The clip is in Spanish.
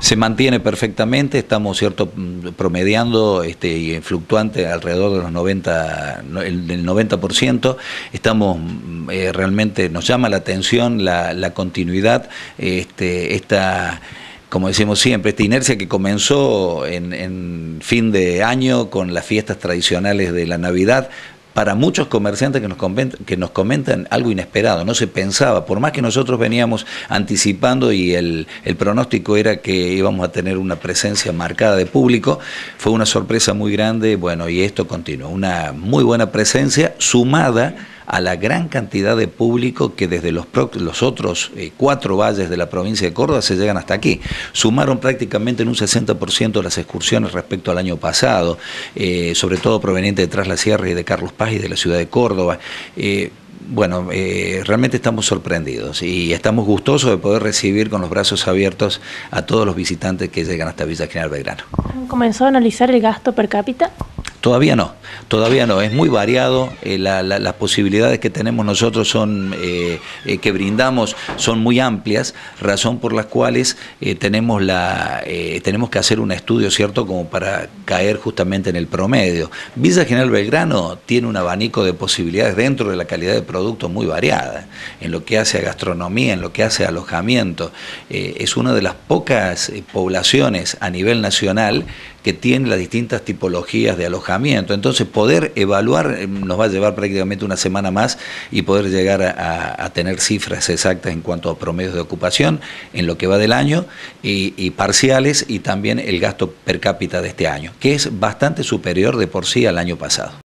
Se mantiene perfectamente, estamos cierto promediando este, y fluctuante alrededor de los 90, del 90%. Estamos eh, realmente, nos llama la atención la, continuidad, este, esta como decimos siempre, esta inercia que comenzó en, en, fin de año con las fiestas tradicionales de la Navidad, para muchos comerciantes que nos, comentan, que nos comentan algo inesperado, no se pensaba, por más que nosotros veníamos anticipando y el, el, pronóstico era que íbamos a tener una presencia marcada de público, fue una sorpresa muy grande, bueno, y esto continúa, una muy buena presencia sumada a la gran cantidad de público que desde los, los otros eh, cuatro valles de la provincia de Córdoba se llegan hasta aquí. Sumaron prácticamente en un 60% las excursiones respecto al año pasado, eh, sobre todo proveniente de Tras la Sierra y de Carlos Paz y de la ciudad de Córdoba. Eh, bueno, realmente estamos sorprendidos y estamos gustosos de poder recibir con los brazos abiertos a todos los visitantes que llegan hasta Villa General Belgrano. ¿Han comenzado a analizar el gasto per cápita? Todavía no, todavía no, es muy variado, eh, las posibilidades que tenemos nosotros son, eh, eh, que brindamos son muy amplias, razón por las cuales tenemos, la, tenemos que hacer un estudio, ¿cierto?, como para caer justamente en el promedio. Villa General Belgrano tiene un abanico de posibilidades dentro de la calidad de producto muy variada, en lo que hace a gastronomía, en lo que hace a alojamiento, es una de las pocas poblaciones a nivel nacional que tiene las distintas tipologías de alojamiento. Entonces, poder evaluar eh, nos va a llevar prácticamente una semana más y poder llegar a, tener cifras exactas en cuanto a promedios de ocupación en lo que va del año y, y, parciales y también el gasto per cápita de este año, que es bastante superior de por sí al año pasado.